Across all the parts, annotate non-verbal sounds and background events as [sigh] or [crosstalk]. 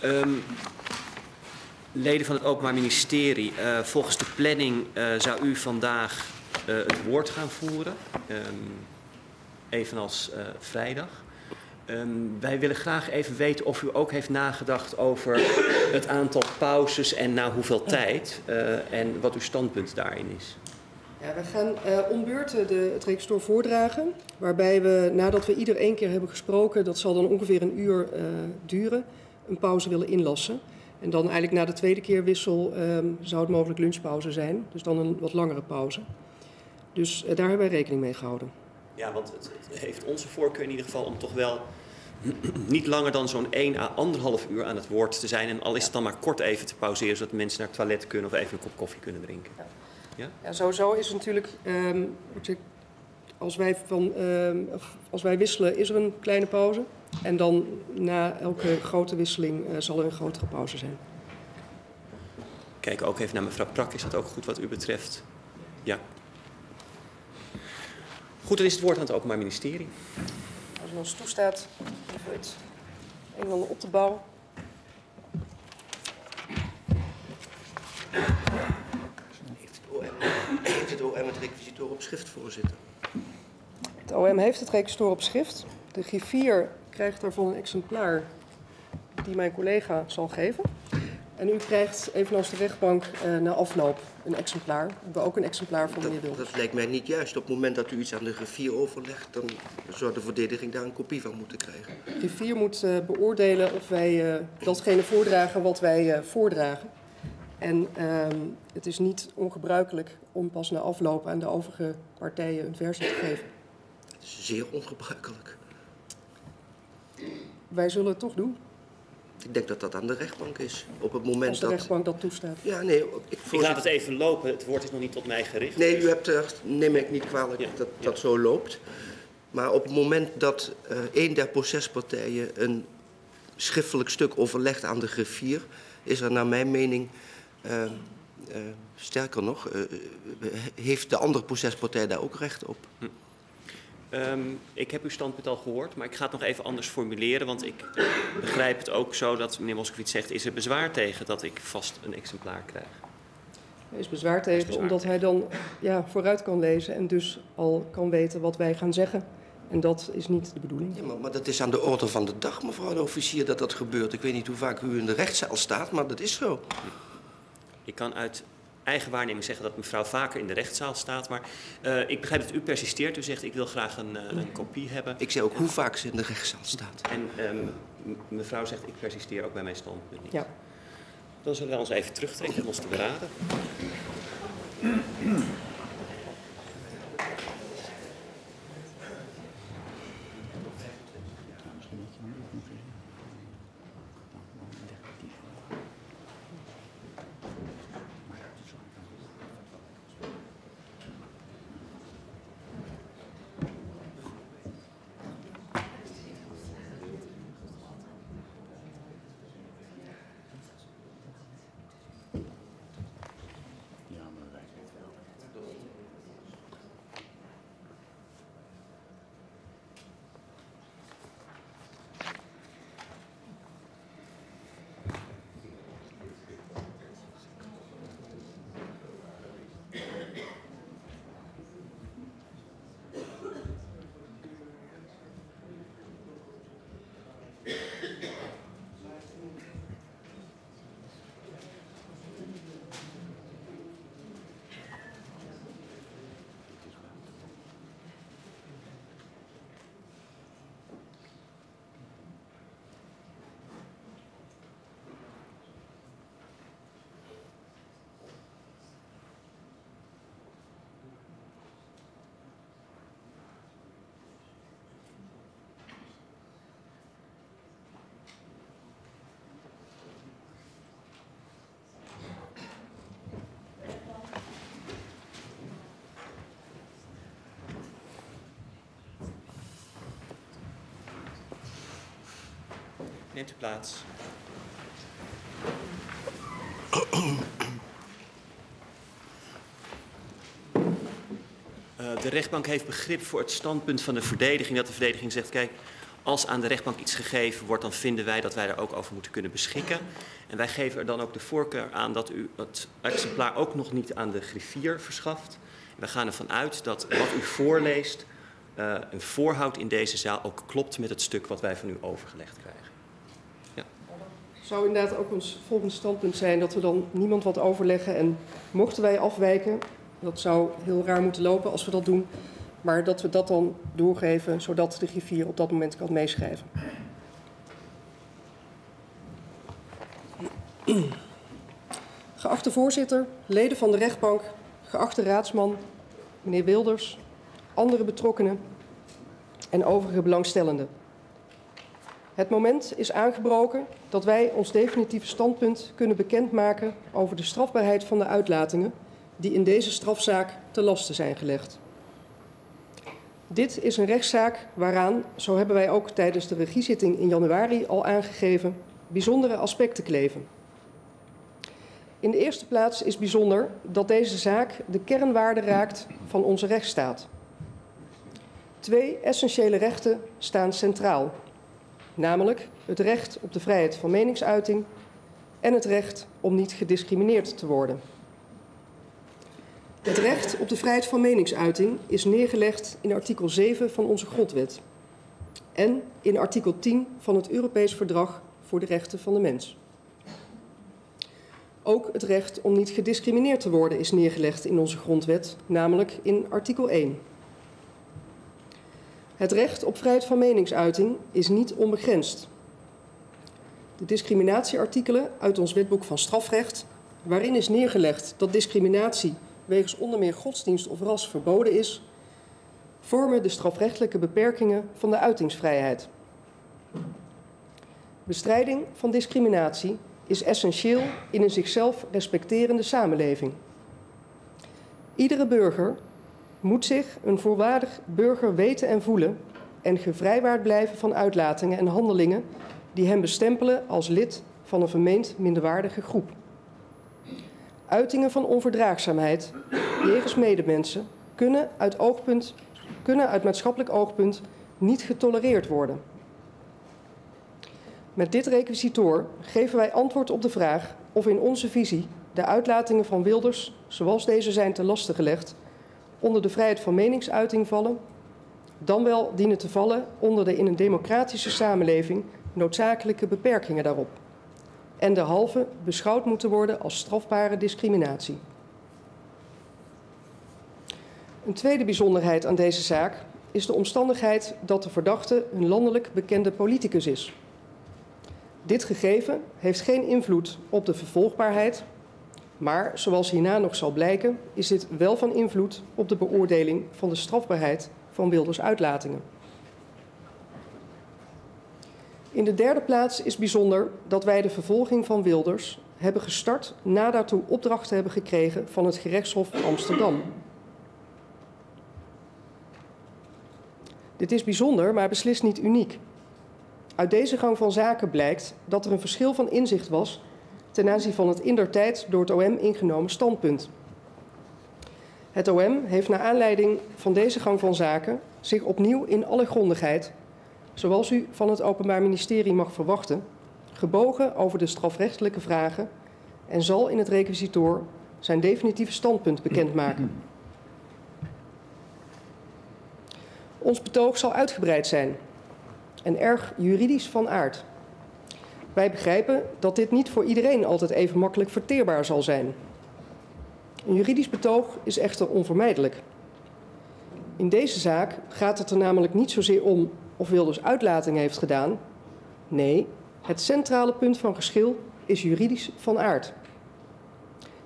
Ehm, leden van het Openbaar Ministerie, eh, volgens de planning eh, zou u vandaag eh, het woord gaan voeren, ehm, evenals vrijdag. Ehm, wij willen graag even weten of u ook heeft nagedacht over het aantal pauzes en na hoeveel tijd en wat uw standpunt daarin is. Ja, we gaan eh om beurten de, het register voordragen. Waarbij we, nadat we ieder één keer hebben gesproken, dat zal dan ongeveer een uur duren, een pauze willen inlassen. En dan eigenlijk na de tweede keer wissel ehm, zou het mogelijk lunchpauze zijn. Dus dan een wat langere pauze. Dus eh, daar hebben wij rekening mee gehouden. Ja, want het, het heeft onze voorkeur in ieder geval om toch wel [clears throat] niet langer dan zo'n 1 à anderhalf uur aan het woord te zijn. En al is het dan maar kort even te pauzeren, zodat mensen naar het toilet kunnen of even een kop koffie kunnen drinken. Ja, sowieso is het natuurlijk, ehm, als, wij van, ehm, als wij wisselen, is er een kleine pauze. En dan na elke grote wisseling eh, zal er een grotere pauze zijn. Kijk ook even naar mevrouw Prak, is dat ook goed wat u betreft? Ja. Goed, dan is het woord aan het Openbaar Ministerie. Als u ons toestaat, even het een en ander op te bouwen. Heeft het OM, heeft het, OM het requisitoor op schrift, voorzitter? Het OM heeft het register op schrift. De griffier krijgt daarvan een exemplaar die mijn collega zal geven. En u krijgt, evenals de rechtbank, eh, na afloop een exemplaar. We hebben ook een exemplaar van meneer Dat, lijkt mij niet juist. Op het moment dat u iets aan de griffier overlegt, dan zou de verdediging daar een kopie van moeten krijgen. De griffier moet eh, beoordelen of wij eh, datgene voordragen wat wij voordragen. En ehm, het is niet ongebruikelijk om pas na afloop aan de overige partijen een versie te geven. Het is zeer ongebruikelijk. Wij zullen het toch doen, Ik denk dat dat aan de rechtbank is. Op het moment als de dat... rechtbank dat toestaat. Ja, nee, ik, Ik laat het even lopen, het woord is nog niet tot mij gericht. Nee, u hebt er, neem ik niet kwalijk Ja, dat ja. dat zo loopt. Maar op het moment dat eh een der procespartijen een schriftelijk stuk overlegt aan de griffier, is er naar mijn mening, eh, eh, sterker nog, eh, heeft de andere procespartij daar ook recht op. Ehm, ik heb uw standpunt al gehoord, maar ik ga het nog even anders formuleren. Want ik begrijp het ook zo dat meneer Moskowitz zegt... is er bezwaar tegen dat ik vast een exemplaar krijg? Er is bezwaar tegen, bezwaar omdat tegen. hij dan ja, vooruit kan lezen en dus al kan weten wat wij gaan zeggen. En dat is niet de bedoeling. Ja, maar, maar dat is aan de orde van de dag, mevrouw de officier, dat dat gebeurt. Ik weet niet hoe vaak u in de rechtszaal staat, maar dat is zo. Ik kan uit eigen waarneming zeggen dat mevrouw vaker in de rechtszaal staat. Maar eh, ik begrijp dat u persisteert. U zegt ik wil graag een, eh, een kopie hebben. Ik zei ook hoe vaak ze in de rechtszaal staat. En ehm, mevrouw zegt ik persisteer ook bij mijn standpunt niet. Ja. Dan zullen wij ons even terugtrekken om ons te beraden. Neemt u plaats. Eh, de rechtbank heeft begrip voor het standpunt van de verdediging. Dat de verdediging zegt, kijk, als aan de rechtbank iets gegeven wordt, dan vinden wij dat wij daar ook over moeten kunnen beschikken. En wij geven er dan ook de voorkeur aan dat u het exemplaar ook nog niet aan de griffier verschaft. We gaan ervan uit dat wat u voorleest, uh, een voorhoud in deze zaal ook klopt met het stuk wat wij van u overgelegd krijgen. Zou inderdaad ook ons volgende standpunt zijn dat we dan niemand wat overleggen en mochten wij afwijken, dat zou heel raar moeten lopen als we dat doen, maar dat we dat dan doorgeven zodat de griffier op dat moment kan meeschrijven. Geachte voorzitter, leden van de rechtbank, geachte raadsman, meneer Wilders, andere betrokkenen en overige belangstellenden. Het moment is aangebroken dat wij ons definitieve standpunt kunnen bekendmaken over de strafbaarheid van de uitlatingen die in deze strafzaak te lasten zijn gelegd. Dit is een rechtszaak waaraan, zo hebben wij ook tijdens de regiezitting in januari al aangegeven, bijzondere aspecten kleven. In de eerste plaats is bijzonder dat deze zaak de kernwaarde raakt van onze rechtsstaat. Twee essentiële rechten staan centraal, namelijk het recht op de vrijheid van meningsuiting en het recht om niet gediscrimineerd te worden. Het recht op de vrijheid van meningsuiting is neergelegd in artikel 7 van onze grondwet en in artikel 10 van het Europees Verdrag voor de Rechten van de Mens. Ook het recht om niet gediscrimineerd te worden is neergelegd in onze grondwet, namelijk in artikel 1. Het recht op vrijheid van meningsuiting is niet onbegrensd. De discriminatieartikelen uit ons wetboek van strafrecht, waarin is neergelegd dat discriminatie wegens onder meer godsdienst of ras verboden is, vormen de strafrechtelijke beperkingen van de uitingsvrijheid. Bestrijding van discriminatie is essentieel in een zichzelf respecterende samenleving. Iedere burger moet zich een voorwaardig burger weten en voelen en gevrijwaard blijven van uitlatingen en handelingen die hem bestempelen als lid van een vermeend minderwaardige groep. Uitingen van onverdraagzaamheid jegens medemensen kunnen uit, oogpunt, kunnen uit maatschappelijk oogpunt niet getolereerd worden. Met dit requisitoor geven wij antwoord op de vraag of in onze visie de uitlatingen van Wilders, zoals deze zijn te lasten gelegd, onder de vrijheid van meningsuiting vallen, dan wel dienen te vallen onder de in een democratische samenleving noodzakelijke beperkingen daarop en derhalve beschouwd moeten worden als strafbare discriminatie. Een tweede bijzonderheid aan deze zaak is de omstandigheid dat de verdachte een landelijk bekende politicus is. Dit gegeven heeft geen invloed op de vervolgbaarheid, maar zoals hierna nog zal blijken, is dit wel van invloed op de beoordeling van de strafbaarheid van Wilders uitlatingen. In de derde plaats is bijzonder dat wij de vervolging van Wilders hebben gestart na daartoe opdrachten hebben gekregen van het gerechtshof Amsterdam. Dit is bijzonder, maar beslist niet uniek. Uit deze gang van zaken blijkt dat er een verschil van inzicht was ten aanzien van het indertijd door het OM ingenomen standpunt. Het OM heeft naar aanleiding van deze gang van zaken zich opnieuw in alle grondigheid, zoals u van het Openbaar Ministerie mag verwachten, gebogen over de strafrechtelijke vragen en zal in het requisitoor zijn definitieve standpunt bekendmaken. Ons betoog zal uitgebreid zijn en erg juridisch van aard. Wij begrijpen dat dit niet voor iedereen altijd even makkelijk verteerbaar zal zijn. Een juridisch betoog is echter onvermijdelijk. In deze zaak gaat het er namelijk niet zozeer om of Wilders uitlating heeft gedaan. Nee, het centrale punt van geschil is juridisch van aard.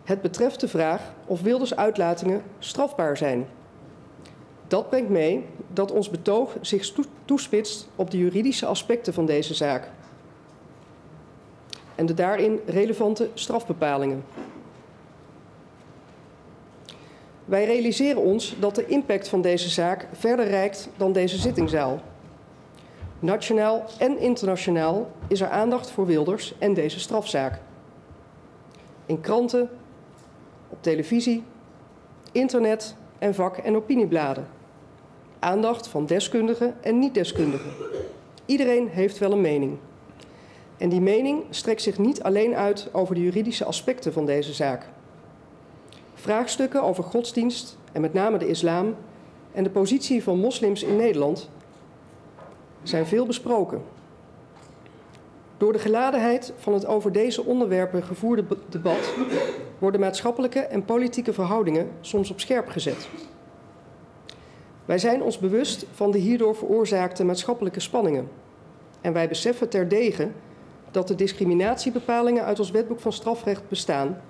Het betreft de vraag of Wilders uitlatingen strafbaar zijn. Dat brengt mee dat ons betoog zich toespitst op de juridische aspecten van deze zaak en de daarin relevante strafbepalingen. Wij realiseren ons dat de impact van deze zaak verder reikt dan deze zittingzaal. Nationaal en internationaal is er aandacht voor Wilders en deze strafzaak. In kranten, op televisie, internet en vak- en opiniebladen. Aandacht van deskundigen en niet-deskundigen. Iedereen heeft wel een mening. En die mening strekt zich niet alleen uit over de juridische aspecten van deze zaak. Vraagstukken over godsdienst en met name de islam en de positie van moslims in Nederland zijn veel besproken. Door de geladenheid van het over deze onderwerpen gevoerde debat worden maatschappelijke en politieke verhoudingen soms op scherp gezet. Wij zijn ons bewust van de hierdoor veroorzaakte maatschappelijke spanningen. En wij beseffen terdege dat de discriminatiebepalingen uit ons wetboek van strafrecht bestaan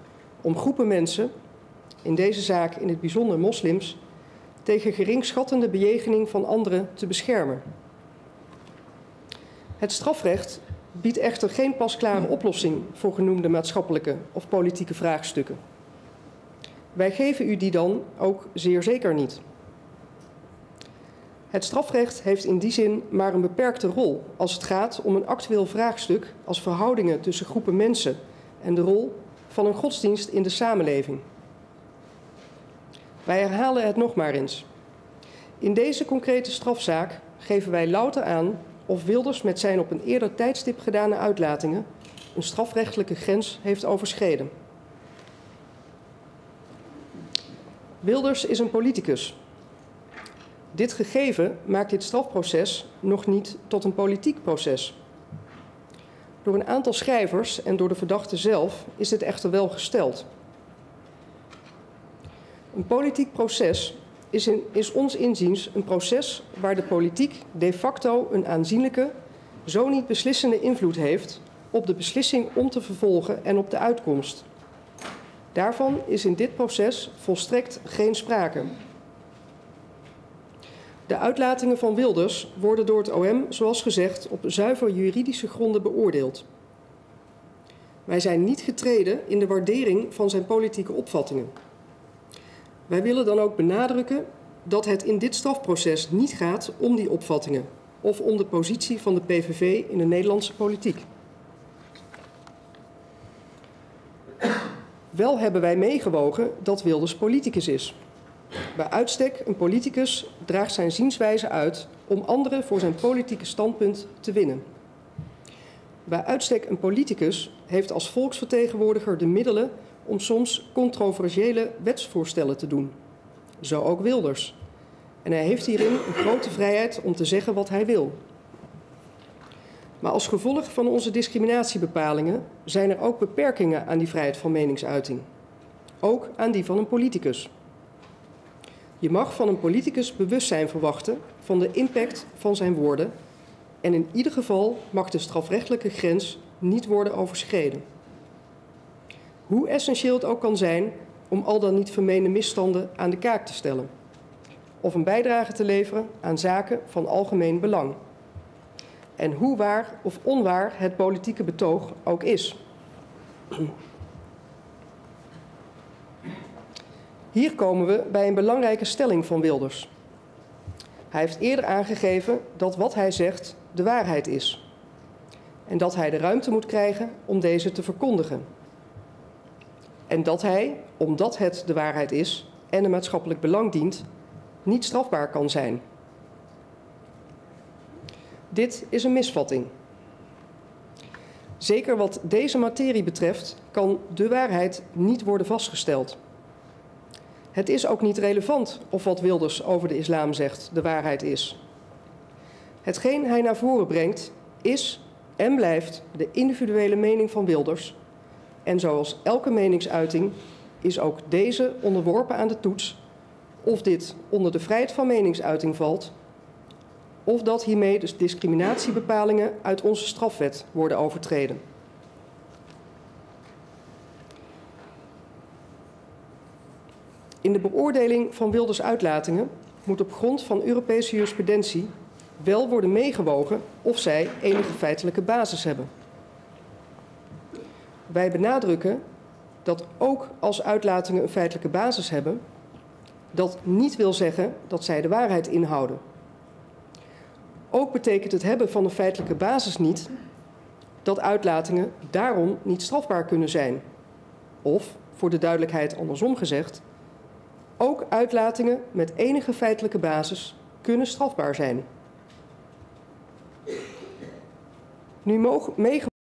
om groepen mensen, in deze zaak in het bijzonder moslims, tegen geringschattende bejegening van anderen te beschermen. Het strafrecht biedt echter geen pasklare oplossing voor genoemde maatschappelijke of politieke vraagstukken. Wij geven u die dan ook zeer zeker niet. Het strafrecht heeft in die zin maar een beperkte rol als het gaat om een actueel vraagstuk als verhoudingen tussen groepen mensen en de rol van een godsdienst in de samenleving. Wij herhalen het nog maar eens. In deze concrete strafzaak geven wij louter aan of Wilders met zijn op een eerder tijdstip gedane uitlatingen een strafrechtelijke grens heeft overschreden. Wilders is een politicus. Dit gegeven maakt dit strafproces nog niet tot een politiek proces. Door een aantal schrijvers en door de verdachte zelf is dit echter wel gesteld. Een politiek proces is, in, is ons inziens een proces waar de politiek de facto een aanzienlijke, zo niet beslissende invloed heeft op de beslissing om te vervolgen en op de uitkomst. Daarvan is in dit proces volstrekt geen sprake. De uitlatingen van Wilders worden door het OM, zoals gezegd, op zuiver juridische gronden beoordeeld. Wij zijn niet getreden in de waardering van zijn politieke opvattingen. Wij willen dan ook benadrukken dat het in dit strafproces niet gaat om die opvattingen of om de positie van de PVV in de Nederlandse politiek. Wel hebben wij meegewogen dat Wilders politicus is. Bij uitstek een politicus draagt zijn zienswijze uit om anderen voor zijn politieke standpunt te winnen. Bij uitstek een politicus heeft als volksvertegenwoordiger de middelen om soms controversiële wetsvoorstellen te doen. Zo ook Wilders. En hij heeft hierin een grote vrijheid om te zeggen wat hij wil. Maar als gevolg van onze discriminatiebepalingen zijn er ook beperkingen aan die vrijheid van meningsuiting. Ook aan die van een politicus. Je mag van een politicus bewustzijn verwachten van de impact van zijn woorden. En in ieder geval mag de strafrechtelijke grens niet worden overschreden. Hoe essentieel het ook kan zijn om al dan niet vermeende misstanden aan de kaak te stellen. Of een bijdrage te leveren aan zaken van algemeen belang. En hoe waar of onwaar het politieke betoog ook is. Hier komen we bij een belangrijke stelling van Wilders. Hij heeft eerder aangegeven dat wat hij zegt de waarheid is. En dat hij de ruimte moet krijgen om deze te verkondigen. En dat hij, omdat het de waarheid is en een maatschappelijk belang dient, niet strafbaar kan zijn. Dit is een misvatting. Zeker wat deze materie betreft kan de waarheid niet worden vastgesteld. Het is ook niet relevant of wat Wilders over de islam zegt de waarheid is. Hetgeen hij naar voren brengt is en blijft de individuele mening van Wilders. En zoals elke meningsuiting is ook deze onderworpen aan de toets of dit onder de vrijheid van meningsuiting valt of dat hiermee dus discriminatiebepalingen uit onze strafwet worden overtreden. In de beoordeling van Wilders uitlatingen moet op grond van Europese jurisprudentie wel worden meegewogen of zij enige feitelijke basis hebben. Wij benadrukken dat ook als uitlatingen een feitelijke basis hebben, dat niet wil zeggen dat zij de waarheid inhouden. Ook betekent het hebben van een feitelijke basis niet dat uitlatingen daarom niet strafbaar kunnen zijn. Of, voor de duidelijkheid andersom gezegd, ook uitlatingen met enige feitelijke basis kunnen strafbaar zijn. Nu mogen meegemaakt.